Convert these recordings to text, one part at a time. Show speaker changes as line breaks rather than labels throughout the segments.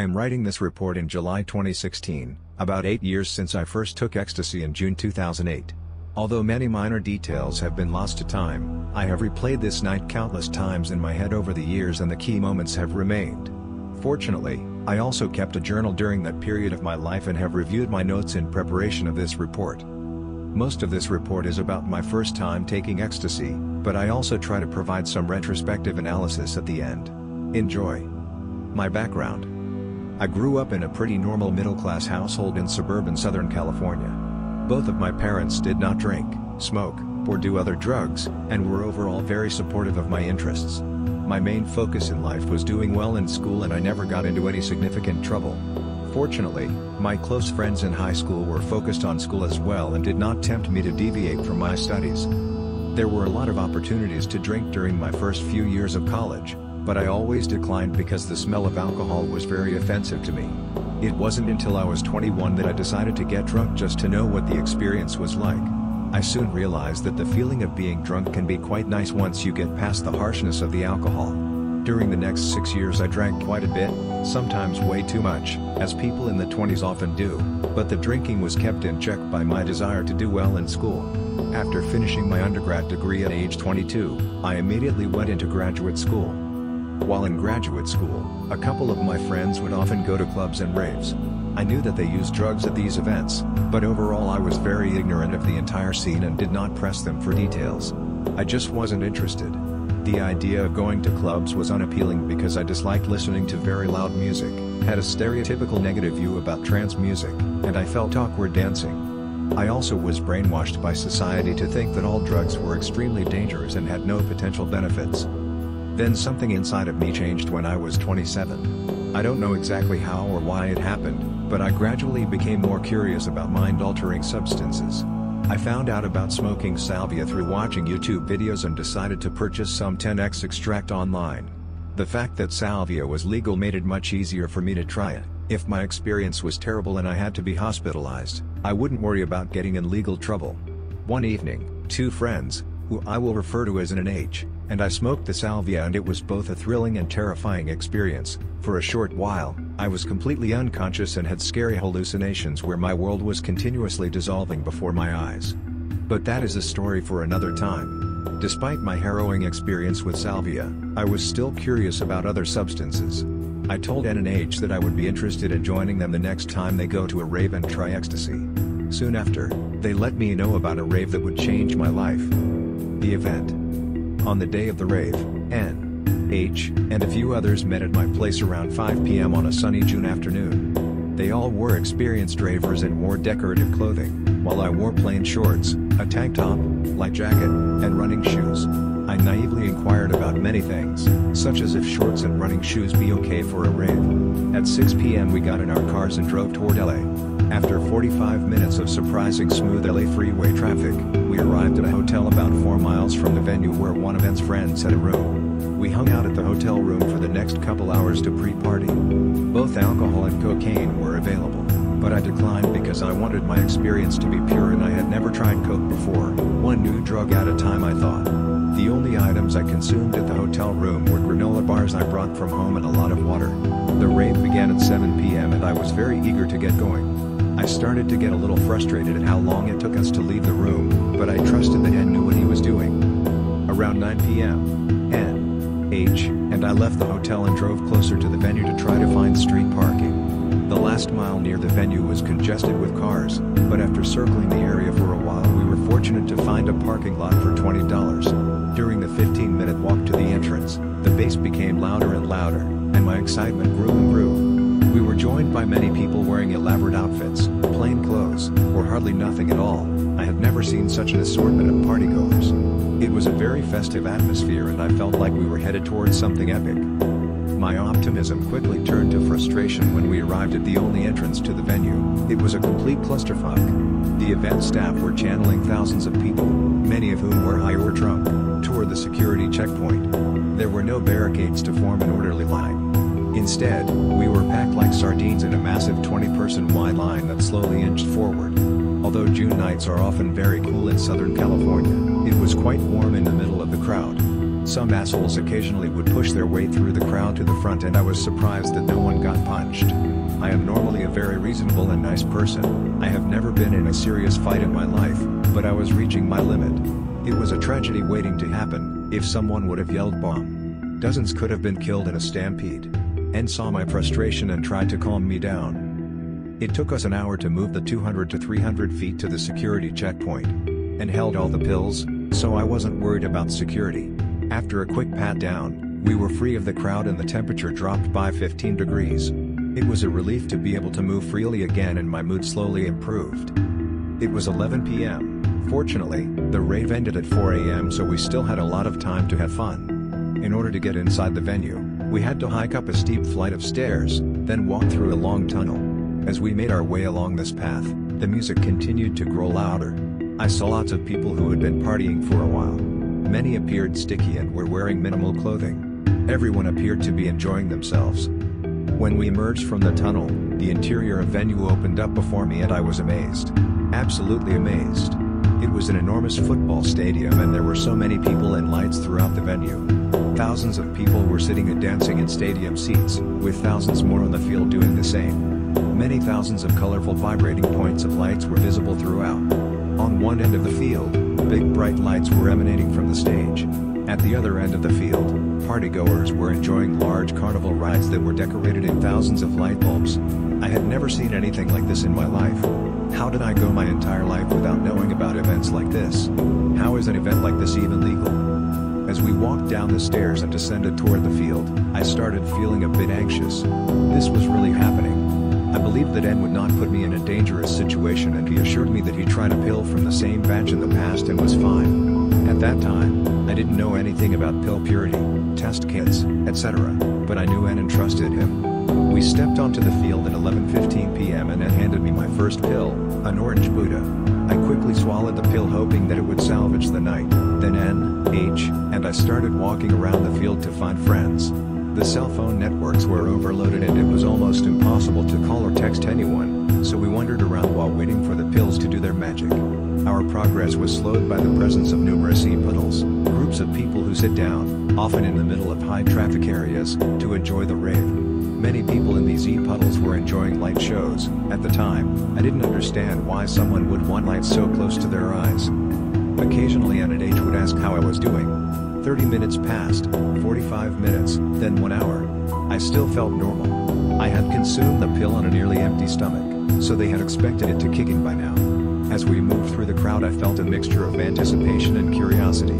I am writing this report in July 2016, about 8 years since I first took ecstasy in June 2008. Although many minor details have been lost to time, I have replayed this night countless times in my head over the years and the key moments have remained. Fortunately, I also kept a journal during that period of my life and have reviewed my notes in preparation of this report. Most of this report is about my first time taking ecstasy, but I also try to provide some retrospective analysis at the end. Enjoy. My background I grew up in a pretty normal middle-class household in suburban Southern California. Both of my parents did not drink, smoke, or do other drugs, and were overall very supportive of my interests. My main focus in life was doing well in school and I never got into any significant trouble. Fortunately, my close friends in high school were focused on school as well and did not tempt me to deviate from my studies. There were a lot of opportunities to drink during my first few years of college, but I always declined because the smell of alcohol was very offensive to me. It wasn't until I was 21 that I decided to get drunk just to know what the experience was like. I soon realized that the feeling of being drunk can be quite nice once you get past the harshness of the alcohol. During the next six years I drank quite a bit, sometimes way too much, as people in the 20s often do, but the drinking was kept in check by my desire to do well in school. After finishing my undergrad degree at age 22, I immediately went into graduate school. While in graduate school, a couple of my friends would often go to clubs and raves. I knew that they used drugs at these events, but overall I was very ignorant of the entire scene and did not press them for details. I just wasn't interested. The idea of going to clubs was unappealing because I disliked listening to very loud music, had a stereotypical negative view about trance music, and I felt awkward dancing. I also was brainwashed by society to think that all drugs were extremely dangerous and had no potential benefits. Then something inside of me changed when I was 27. I don't know exactly how or why it happened, but I gradually became more curious about mind-altering substances. I found out about smoking salvia through watching YouTube videos and decided to purchase some 10x extract online. The fact that salvia was legal made it much easier for me to try it. If my experience was terrible and I had to be hospitalized, I wouldn't worry about getting in legal trouble. One evening, two friends, who I will refer to as an H, and I smoked the salvia and it was both a thrilling and terrifying experience. For a short while, I was completely unconscious and had scary hallucinations where my world was continuously dissolving before my eyes. But that is a story for another time. Despite my harrowing experience with salvia, I was still curious about other substances. I told NNH that I would be interested in joining them the next time they go to a rave and try ecstasy. Soon after, they let me know about a rave that would change my life. The event, on the day of the rave, N, H, and a few others met at my place around 5 p.m. on a sunny June afternoon. They all were experienced ravers and wore decorative clothing, while I wore plain shorts, a tank top, light jacket, and running shoes. I naively inquired about many things, such as if shorts and running shoes be okay for a rave. At 6 p.m. we got in our cars and drove toward LA. After 45 minutes of surprising smooth LA freeway traffic, we arrived at a hotel about 4 miles from the venue where one of N's friends had a room. We hung out at the hotel room for the next couple hours to pre-party. Both alcohol and cocaine were available, but I declined because I wanted my experience to be pure and I had never tried coke before, one new drug at a time I thought. The only items I consumed at the hotel room were granola bars I brought from home and a lot of water. The rave began at 7 p.m. and I was very eager to get going. I started to get a little frustrated at how long it took us to leave the room, but I trusted that N knew what he was doing. Around 9 p.m., N, H, and I left the hotel and drove closer to the venue to try to find street parking. The last mile near the venue was congested with cars, but after circling the area for a while we were fortunate to find a parking lot for $20. During the 15-minute walk to the entrance, the bass became louder and louder, and my excitement grew and grew. We were joined by many people wearing elaborate outfits, plain clothes, or hardly nothing at all. I had never seen such an assortment of partygoers. It was a very festive atmosphere and I felt like we were headed towards something epic. My optimism quickly turned to frustration when we arrived at the only entrance to the venue. It was a complete clusterfuck. The event staff were channeling thousands of people, many of whom were high or drunk, toward the security checkpoint. There were no barricades to form an orderly line. Instead, we were packed like sardines in a massive 20-person wide line that slowly inched forward. Although June nights are often very cool in Southern California, it was quite warm in the middle of the crowd. Some assholes occasionally would push their way through the crowd to the front and I was surprised that no one got punched. I am normally a very reasonable and nice person, I have never been in a serious fight in my life, but I was reaching my limit. It was a tragedy waiting to happen, if someone would have yelled bomb. Dozens could have been killed in a stampede. N saw my frustration and tried to calm me down. It took us an hour to move the 200 to 300 feet to the security checkpoint. N held all the pills, so I wasn't worried about security. After a quick pat down, we were free of the crowd and the temperature dropped by 15 degrees. It was a relief to be able to move freely again and my mood slowly improved. It was 11 p.m. Fortunately, the rave ended at 4 am so we still had a lot of time to have fun. In order to get inside the venue, we had to hike up a steep flight of stairs, then walk through a long tunnel. As we made our way along this path, the music continued to grow louder. I saw lots of people who had been partying for a while. Many appeared sticky and were wearing minimal clothing. Everyone appeared to be enjoying themselves. When we emerged from the tunnel, the interior of venue opened up before me and I was amazed. Absolutely amazed. It was an enormous football stadium and there were so many people and lights throughout the venue. Thousands of people were sitting and dancing in stadium seats, with thousands more on the field doing the same. Many thousands of colorful vibrating points of lights were visible throughout. On one end of the field, big bright lights were emanating from the stage. At the other end of the field, partygoers were enjoying large carnival rides that were decorated in thousands of light bulbs. I had never seen anything like this in my life. How did I go my entire life without knowing about events like this? How is an event like this even legal? As we walked down the stairs and descended toward the field, I started feeling a bit anxious. This was really happening. I believed that N would not put me in a dangerous situation and he assured me that he tried a pill from the same batch in the past and was fine. At that time, I didn't know anything about pill purity, test kits, etc., but I knew N and trusted him. We stepped onto the field at 11.15 pm and N handed me my first pill, an orange Buddha. I quickly swallowed the pill hoping that it would salvage the night, then N, H, and I started walking around the field to find friends. The cell phone networks were overloaded and it was almost impossible to call or text anyone, so we wandered around while waiting for the pills to do their magic. Our progress was slowed by the presence of numerous e-puddles, groups of people who sit down, often in the middle of high traffic areas, to enjoy the rave. Many people in these e-puddles were enjoying light shows. At the time, I didn't understand why someone would want lights so close to their eyes. Occasionally Anna H would ask how I was doing. 30 minutes passed, 45 minutes, then 1 hour. I still felt normal. I had consumed the pill on a nearly empty stomach, so they had expected it to kick in by now. As we moved through the crowd I felt a mixture of anticipation and curiosity.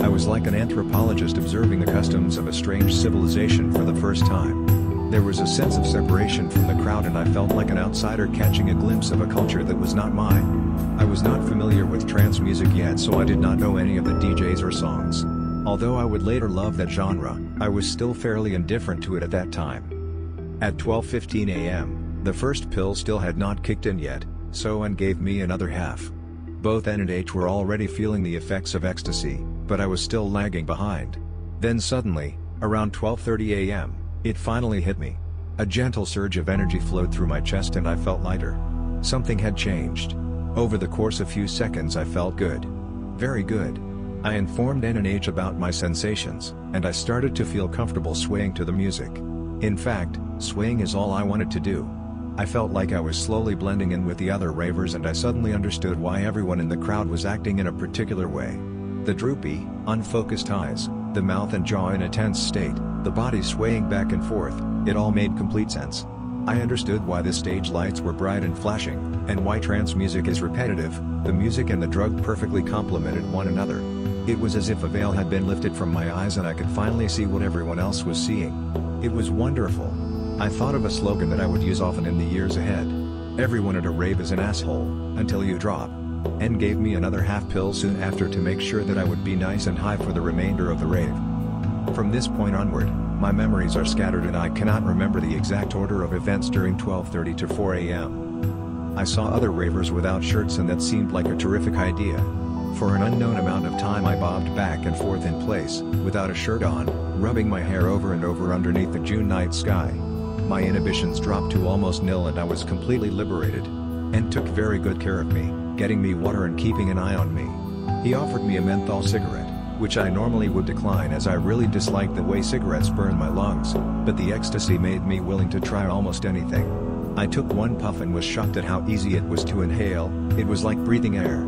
I was like an anthropologist observing the customs of a strange civilization for the first time. There was a sense of separation from the crowd and I felt like an outsider catching a glimpse of a culture that was not mine. I was not familiar with trance music yet so I did not know any of the DJs or songs. Although I would later love that genre, I was still fairly indifferent to it at that time. At 12.15 am, the first pill still had not kicked in yet, so N gave me another half. Both N and H were already feeling the effects of ecstasy, but I was still lagging behind. Then suddenly, around 12.30 am, it finally hit me. A gentle surge of energy flowed through my chest and I felt lighter. Something had changed. Over the course of few seconds I felt good. Very good. I informed N and H about my sensations, and I started to feel comfortable swaying to the music. In fact, swaying is all I wanted to do. I felt like I was slowly blending in with the other ravers and I suddenly understood why everyone in the crowd was acting in a particular way. The droopy, unfocused eyes, the mouth and jaw in a tense state, the body swaying back and forth, it all made complete sense. I understood why the stage lights were bright and flashing, and why trance music is repetitive, the music and the drug perfectly complemented one another. It was as if a veil had been lifted from my eyes and I could finally see what everyone else was seeing. It was wonderful. I thought of a slogan that I would use often in the years ahead. Everyone at a rave is an asshole, until you drop. N gave me another half pill soon after to make sure that I would be nice and high for the remainder of the rave. From this point onward, my memories are scattered and I cannot remember the exact order of events during 12.30 to 4 am. I saw other ravers without shirts and that seemed like a terrific idea. For an unknown amount of time I bobbed back and forth in place, without a shirt on, rubbing my hair over and over underneath the June night sky. My inhibitions dropped to almost nil and I was completely liberated. N took very good care of me, getting me water and keeping an eye on me. He offered me a menthol cigarette. Which I normally would decline as I really disliked the way cigarettes burn my lungs, but the ecstasy made me willing to try almost anything. I took one puff and was shocked at how easy it was to inhale, it was like breathing air.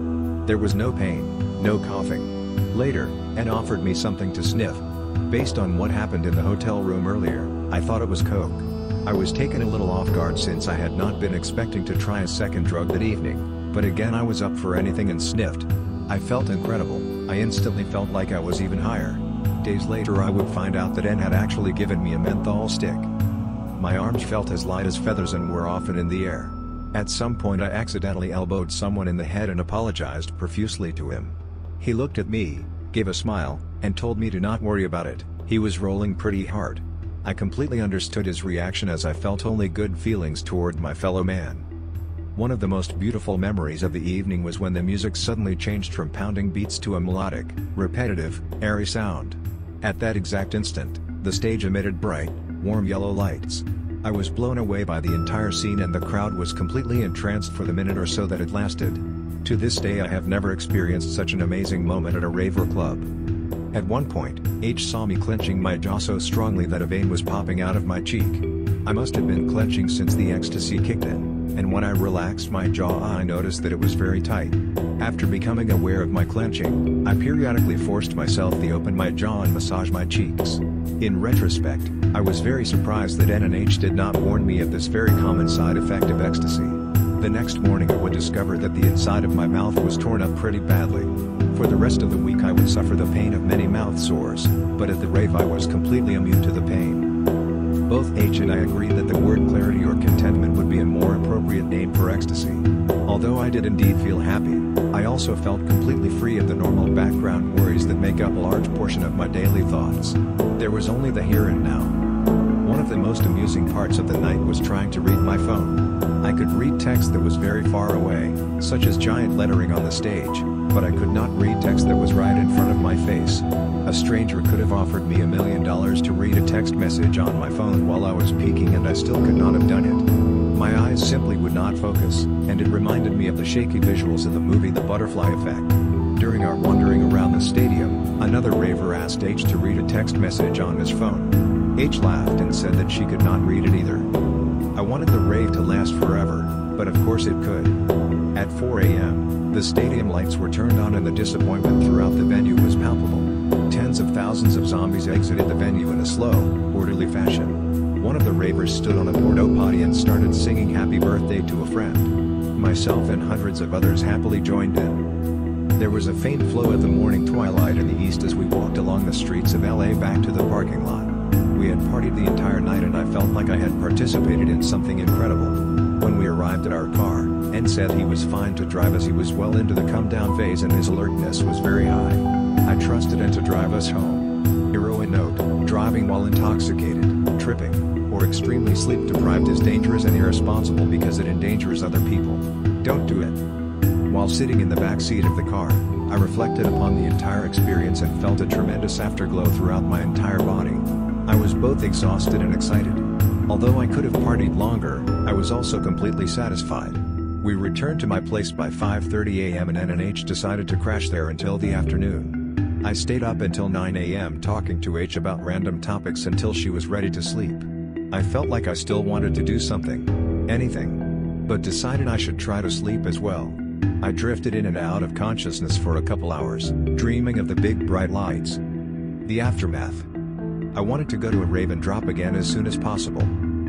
There was no pain, no coughing. Later, N offered me something to sniff. Based on what happened in the hotel room earlier, I thought it was coke. I was taken a little off guard since I had not been expecting to try a second drug that evening, but again I was up for anything and sniffed. I felt incredible, I instantly felt like I was even higher. Days later I would find out that N had actually given me a menthol stick. My arms felt as light as feathers and were often in the air. At some point I accidentally elbowed someone in the head and apologized profusely to him. He looked at me, gave a smile, and told me to not worry about it, he was rolling pretty hard. I completely understood his reaction as I felt only good feelings toward my fellow man. One of the most beautiful memories of the evening was when the music suddenly changed from pounding beats to a melodic, repetitive, airy sound. At that exact instant, the stage emitted bright, warm yellow lights. I was blown away by the entire scene and the crowd was completely entranced for the minute or so that it lasted. To this day I have never experienced such an amazing moment at a rave or club. At one point, H saw me clenching my jaw so strongly that a vein was popping out of my cheek. I must have been clenching since the ecstasy kicked in, and when I relaxed my jaw I noticed that it was very tight. After becoming aware of my clenching, I periodically forced myself to open my jaw and massage my cheeks. In retrospect, I was very surprised that NNH did not warn me of this very common side effect of ecstasy. The next morning I would discover that the inside of my mouth was torn up pretty badly. For the rest of the week I would suffer the pain of many mouth sores, but at the rave I was completely immune to the pain. Both H and I agreed that the word clarity or contentment would be a more appropriate name for ecstasy. Although I did indeed feel happy, I also felt completely free of the normal background worries that make up a large portion of my daily thoughts. There was only the here and now. One of the most amusing parts of the night was trying to read my phone. I could read text that was very far away, such as giant lettering on the stage, but I could not read text that was right in front of my face. A stranger could have offered me a million dollars to read a text message on my phone while I was peeking and I still could not have done it. My eyes simply would not focus, and it reminded me of the shaky visuals in the movie The Butterfly Effect. During our wandering around the stadium, another raver asked H to read a text message on his phone. H laughed and said that she could not read it either. I wanted the rave to last forever, but of course it could. At 4 a.m., the stadium lights were turned on and the disappointment throughout the venue was palpable. Tens of thousands of zombies exited the venue in a slow, orderly fashion. One of the ravers stood on a porta potty and started singing happy birthday to a friend. Myself and hundreds of others happily joined in. There was a faint flow of the morning twilight in the east as we walked along the streets of LA back to the parking lot. We had partied the entire night and I felt like I had participated in something incredible. When we arrived at our car, N said he was fine to drive as he was well into the come down phase and his alertness was very high. I trusted N to drive us home. Erowid note, driving while intoxicated, tripping, or extremely sleep deprived is dangerous and irresponsible because it endangers other people. Don't do it. While sitting in the back seat of the car, I reflected upon the entire experience and felt a tremendous afterglow throughout my entire body. I was both exhausted and excited. Although I could have partied longer, I was also completely satisfied. We returned to my place by 5.30 am and NNH decided to crash there until the afternoon. I stayed up until 9 am talking to H about random topics until she was ready to sleep. I felt like I still wanted to do something. Anything. But decided I should try to sleep as well. I drifted in and out of consciousness for a couple hours, dreaming of the big bright lights. The aftermath. I wanted to go to a rave and drop again as soon as possible.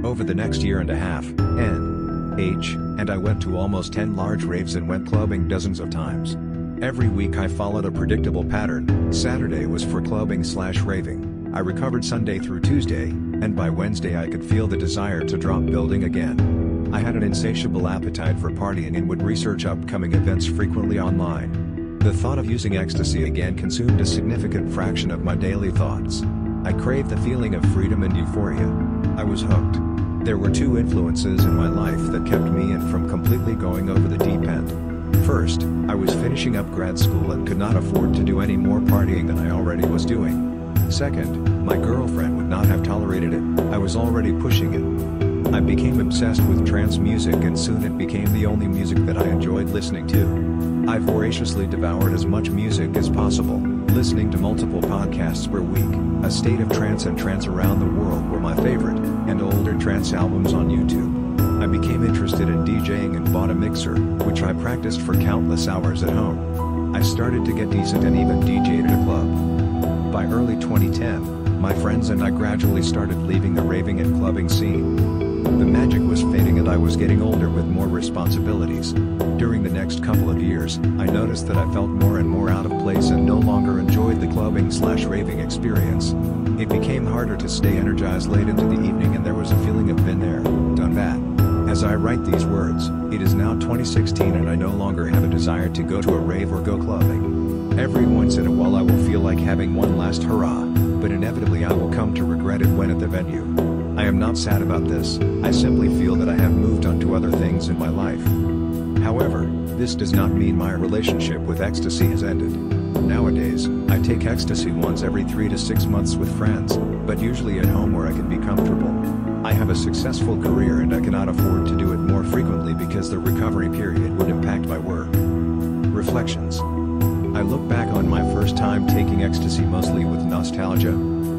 Over the next year and a half, N. H. and I went to almost 10 large raves and went clubbing dozens of times. Every week I followed a predictable pattern, Saturday was for clubbing slash raving, I recovered Sunday through Tuesday, and by Wednesday I could feel the desire to drop building again. I had an insatiable appetite for partying and would research upcoming events frequently online. The thought of using ecstasy again consumed a significant fraction of my daily thoughts. I craved the feeling of freedom and euphoria. I was hooked. There were two influences in my life that kept me in from completely going over the deep end. First, I was finishing up grad school and could not afford to do any more partying than I already was doing. Second, my girlfriend would not have tolerated it, I was already pushing it. I became obsessed with trance music and soon it became the only music that I enjoyed listening to. I voraciously devoured as much music as possible, listening to multiple podcasts per week. A State of Trance and Trance Around the World were my favorite, and older trance albums on YouTube. I became interested in DJing and bought a mixer, which I practiced for countless hours at home. I started to get decent and even DJed at a club. By early 2010, my friends and I gradually started leaving the raving and clubbing scene. The magic was fading and I was getting older with more responsibilities. During the next couple of years, I noticed that I felt more and more out of place and no longer enjoyed the clubbing slash raving experience. It became harder to stay energized late into the evening and there was a feeling of been there, done that. As I write these words, it is now 2016 and I no longer have a desire to go to a rave or go clubbing. Every once in a while I will feel like having one last hurrah, but inevitably I will come to regret it when at the venue. I am not sad about this, I simply feel that I have moved on to other things in my life. However, this does not mean my relationship with ecstasy has ended. Nowadays, I take ecstasy once every 3 to 6 months with friends, but usually at home where I can be comfortable. I have a successful career and I cannot afford to do it more frequently because the recovery period would impact my work. Reflections I look back on my first time taking ecstasy mostly with nostalgia,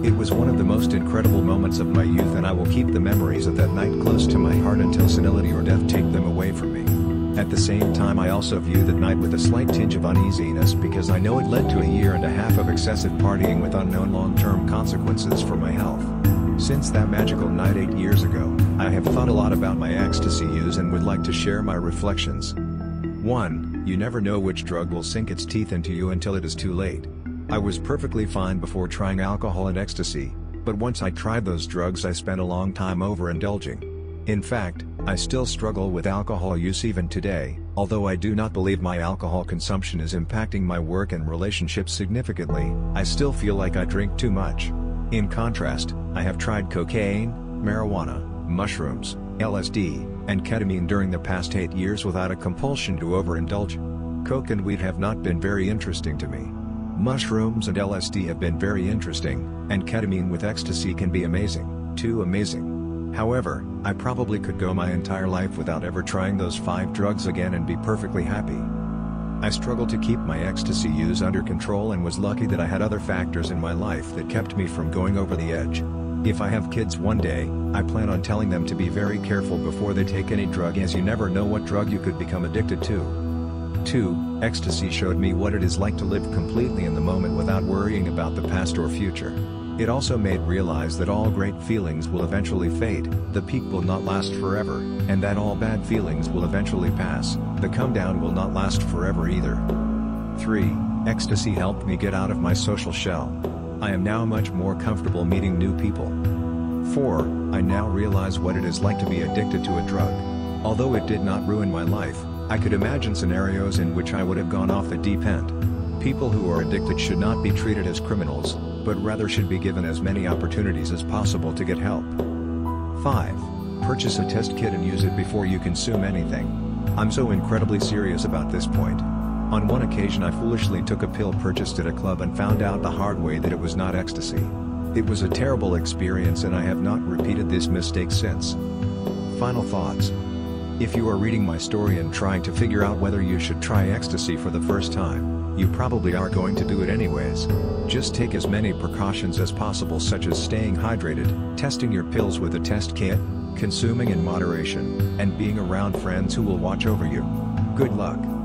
it was one of the most incredible moments of my youth and I will keep the memories of that night close to my heart until senility or death take them away from me. At the same time I also view that night with a slight tinge of uneasiness because I know it led to a year and a half of excessive partying with unknown long-term consequences for my health. Since that magical night 8 years ago, I have thought a lot about my ecstasy use and would like to share my reflections. 1. You never know which drug will sink its teeth into you until it is too late. I was perfectly fine before trying alcohol and ecstasy, but once I tried those drugs I spent a long time overindulging. In fact, I still struggle with alcohol use even today, although I do not believe my alcohol consumption is impacting my work and relationships significantly, I still feel like I drink too much. In contrast, I have tried cocaine, marijuana, mushrooms, LSD, and ketamine during the past 8 years without a compulsion to overindulge. Coke and weed have not been very interesting to me. Mushrooms and LSD have been very interesting, and ketamine with ecstasy can be amazing, too amazing. However, I probably could go my entire life without ever trying those five drugs again and be perfectly happy. I struggled to keep my ecstasy use under control and was lucky that I had other factors in my life that kept me from going over the edge. If I have kids one day, I plan on telling them to be very careful before they take any drug as you never know what drug you could become addicted to. 2. Ecstasy showed me what it is like to live completely in the moment without worrying about the past or future. It also made realize that all great feelings will eventually fade, the peak will not last forever, and that all bad feelings will eventually pass, the come down will not last forever either. 3. Ecstasy helped me get out of my social shell. I am now much more comfortable meeting new people. 4. I now realize what it is like to be addicted to a drug. Although it did not ruin my life, I could imagine scenarios in which I would have gone off the deep end. People who are addicted should not be treated as criminals, but rather should be given as many opportunities as possible to get help. 5. Purchase a test kit and use it before you consume anything. I'm so incredibly serious about this point. On one occasion I foolishly took a pill purchased at a club and found out the hard way that it was not ecstasy. It was a terrible experience and I have not repeated this mistake since. Final thoughts. If you are reading my story and trying to figure out whether you should try ecstasy for the first time, you probably are going to do it anyways. Just take as many precautions as possible such as staying hydrated, testing your pills with a test kit, consuming in moderation, and being around friends who will watch over you. Good luck.